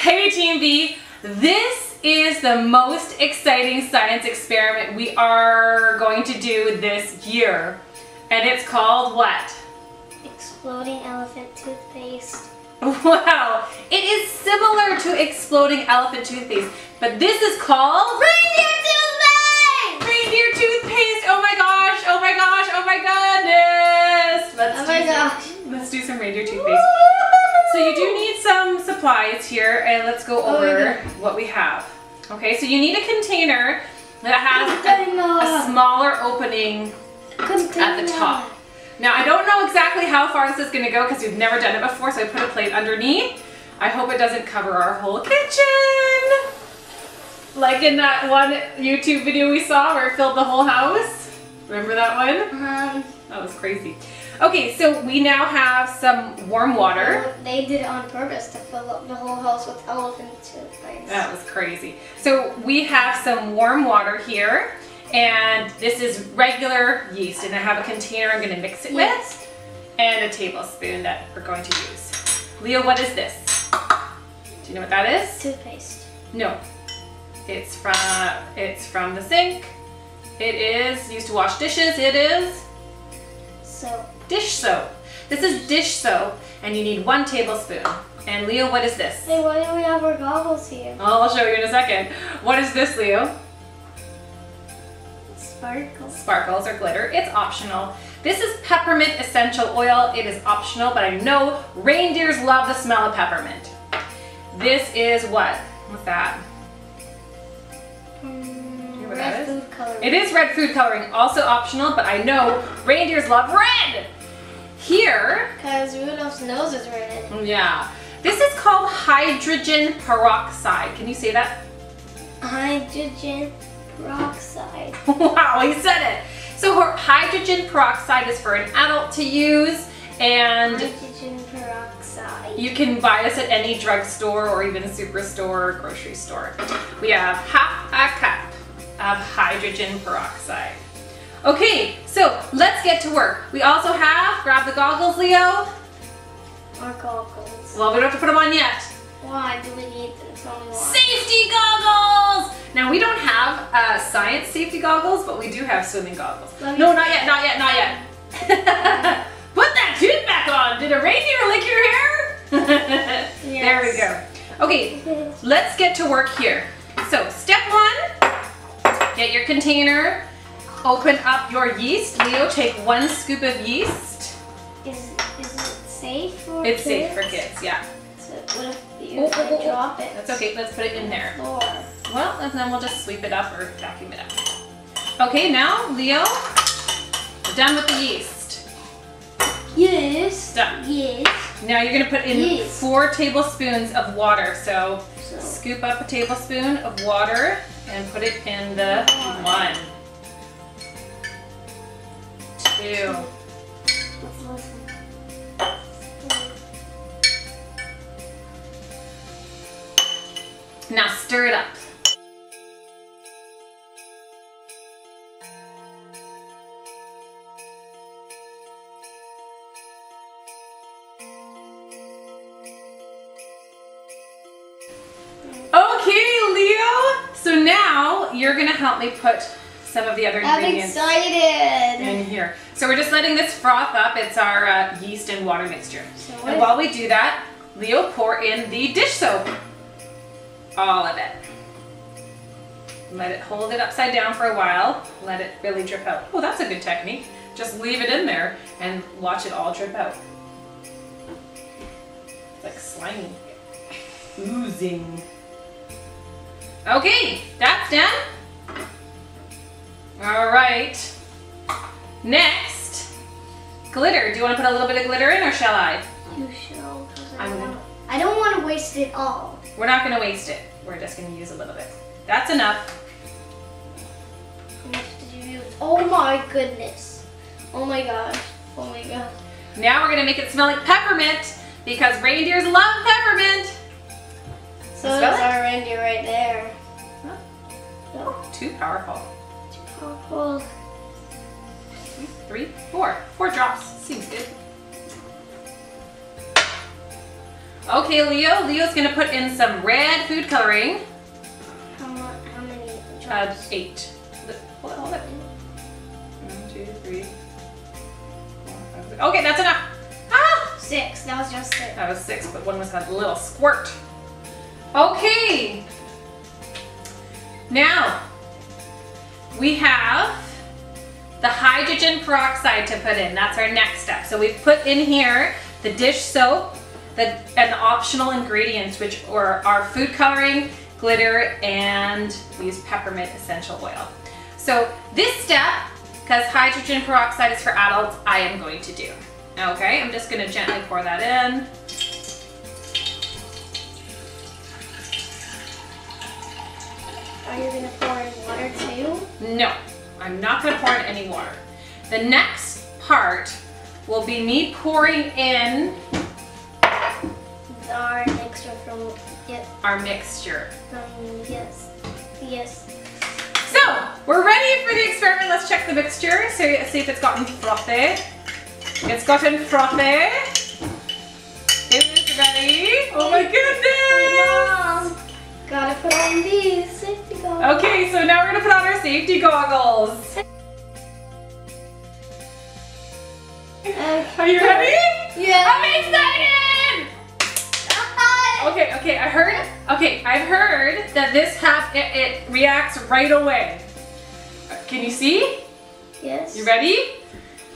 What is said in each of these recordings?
Hey Team V, this is the most exciting science experiment we are going to do this year. And it's called what? Exploding elephant toothpaste. Wow, it is similar to exploding elephant toothpaste, but this is called Reindeer toothpaste! reindeer toothpaste. Oh my gosh, oh my gosh, oh my goodness. Let's Oh do my some- gosh. Let's do some reindeer toothpaste. So you do some supplies here and let's go Oh over what we have. Okay, so you need a container that has a, a smaller opening at the top. Now I don't know exactly how far this is gonna go because we've never done it before, so I put a plate underneath. I hope it doesn't cover our whole kitchen. Like in that one YouTube video we saw where it filled the whole house. Remember that one? Um, That was crazy. Okay, so we now have some warm water. they did it on purpose to fill up the whole house with elephant toothpaste. That was crazy. So we have some warm water here, and this is regular yeast, and I have a container I'm gonna mix it Yes. with, and a tablespoon that we're going to use. Leo, what is this? Do you know what that is? Toothpaste. No. It's from it's from the sink. It is used to wash dishes. It is So, dish soap. This is dish soap, and you need one tablespoon. And Leo, what is this? hey, why do we have our goggles here? Oh, I'll show you in a second. What is this, Leo? Sparkles. Sparkles or glitter. It's optional. This is peppermint essential oil. It is optional, but I know reindeers love the smell of peppermint. This is what? What's that? Mm, what red that is? food coloring. It is red food coloring, also optional, but I know reindeers love red. Here, Because Rudolph's nose is red. yeah, this is called hydrogen peroxide. Can you say that? Hydrogen peroxide. wow, he said it. So hydrogen peroxide is for an adult to use, and Hydrogen peroxide. you can buy this at any drugstore or even a superstore or grocery store. We have half a cup of hydrogen peroxide. Okay, so let's get to work. We also have, grab the goggles, Leo. Our goggles. Well, we don't have to put them on yet. Why do we need them? Safety goggles! Now we don't have uh, science safety goggles, but we do have swimming goggles. No, not yet, not yet, not yet. Put that tooth back on. Did a reindeer lick your hair? There we go. Okay, let's get to work here. So step one, get your container, open up your yeast. Leo, take one scoop of yeast. Is, is it safe for It's kids? safe for kids, yeah. So what if you Oh, oh, oh, oh. drop oh, oh. it? That's okay, let's put it in there. Floor. Well, and then we'll just sweep it up or vacuum it up. Okay, now, Leo, we're done with the yeast. Yes. Done. Yes. Now you're gonna put in Yeast. four tablespoons of water. So So scoop up a tablespoon of water and put it in the one, two, now stir it up. Okay, Leo. So now you're gonna help me put some of the other I'm ingredients excited. in here. So we're just letting this froth up. It's our uh, yeast and water mixture. So And while we do that, Leo pour in the dish soap. All of it. Let it hold it upside down for a while. Let it really drip out. Oh, that's a good technique. Just leave it in there and watch it all drip out. It's like slimy. Oozing. Okay, that's done. All right. Next, glitter. Do you want to put a little bit of glitter in or shall I? You. 'cause I don't wanna- I don't want to waste it all. We're not gonna waste it. We're just gonna use a little bit. That's enough. How much did you use? Oh my goodness. Oh my gosh. Oh my god. Now we're gonna make it smell like peppermint because reindeers love peppermint. So it? our reindeer right there. Huh? No. Too powerful. Too powerful. Three, four. Four drops. Seems good. Okay, Leo. Leo's gonna put in some red food coloring. How, how many Uh, eight. Hold it, hold it. One, two, three, four, five, six. Okay, that's enough. Ah! Six. That was just six. That was six, but one was a little squirt. Okay. Now, we have the hydrogen peroxide to put in. That's our next step. So we've put in here the dish soap the, and the optional ingredients, which are our food coloring, glitter, and we use peppermint essential oil. So this step, because hydrogen peroxide is for adults, I am going to do. Okay, I'm just gonna gently pour that in. Are you gonna pour in water too? No, I'm not gonna pour in any water. The next part will be me pouring in Our mixture from yeah, our mixture. from yes, yes. So, we're ready for the experiment. Let's check the mixture, so see if it's gotten frothy. It's gotten frothy. It is ready. Oh my oh goodness! Mom, gotta put on these safety goggles. Okay, so now we're gonna put on our safety goggles. Are you ready? Yeah. I'm excited! Okay, okay, I heard, okay, I've heard that this hap it, it reacts right away. Can you see? Yes. You ready?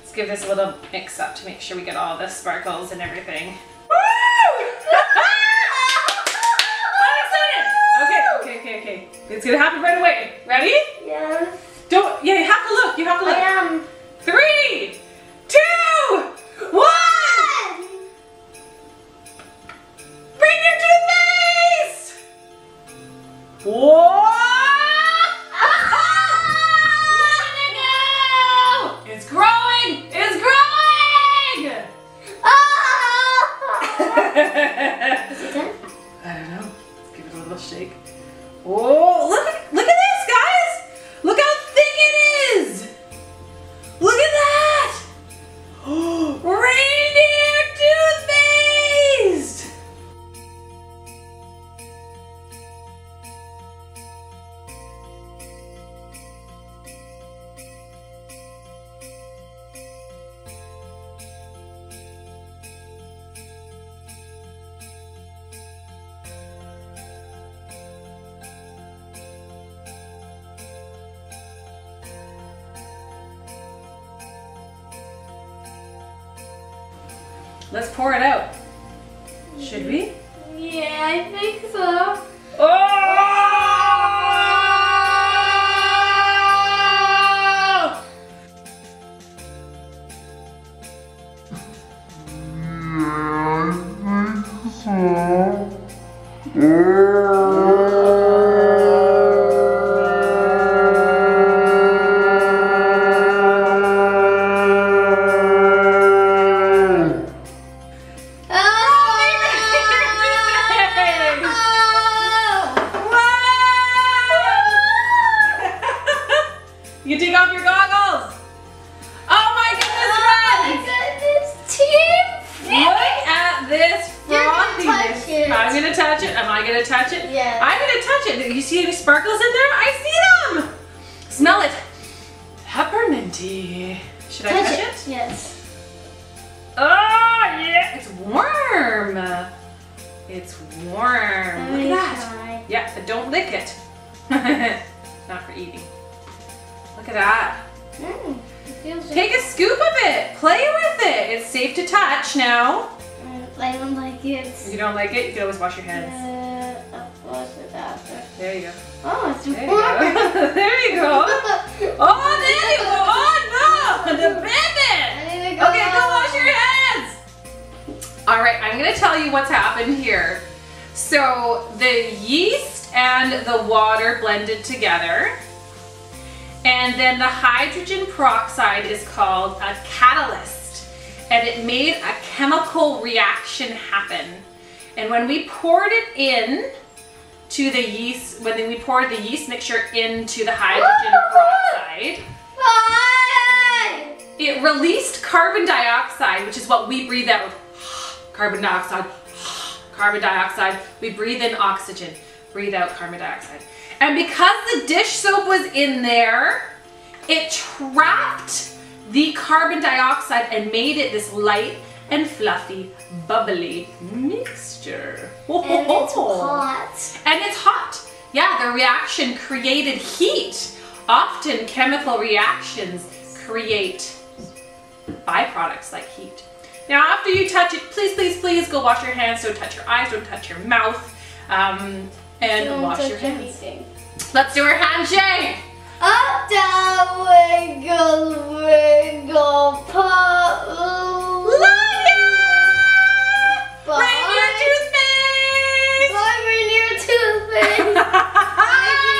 Let's give this a little mix up to make sure we get all the sparkles and everything. Woo! I'm excited! Okay, okay, okay, okay. It's gonna happen right away. Ready? Yes. Don't, yeah, you have to look, you have to look. I am. Three, two, one! Bring your toothpaste! Whoa! It's growing! It's growing! Ah! Is it done? I don't know. Let's give it a little shake. Oh, Let's pour it out. Should we? Yeah, I think so. This frothiness. I'm gonna touch it. Am I gonna touch it? Yeah. I'm gonna touch it. You see any sparkles in there? I see them. Smell it. Pepperminty. Should I touch it? Yes. Oh yeah, it's warm. It's warm. Look at that. Try. Yeah, but don't lick it. Not for eating. Look at that. Mm, Take a scoop of it. Play with it. It's safe to touch now. I don't like it. You don't like it, you can always wash your hands. Uh, I'll wash it after. There you go. Oh, it's There you go. there you go. Oh, there you go. Oh no, the ribbon. I need to go. Okay, go wash your hands. All right, I'm gonna tell you what's happened here. So the yeast and the water blended together. And then the hydrogen peroxide is called a catalyst. And it made a chemical reaction happen. And when we poured it in to the yeast, when we poured the yeast mixture into the hydrogen peroxide, it released carbon dioxide, which is what we breathe out. Carbon dioxide, carbon dioxide. We breathe in oxygen, breathe out carbon dioxide. And because the dish soap was in there, it trapped the carbon dioxide and made it this light and fluffy, bubbly mixture. And it's hot. And it's hot. Yeah, the reaction created heat. Often chemical reactions create byproducts like heat. Now after you touch it, please, please, please go wash your hands. Don't touch your eyes, don't touch your mouth, um, and Don't wash your hands. anything. Let's do our handshake. Up, down, wiggle, wiggle, pop. Liar! Bye. Toothpaste! Bye!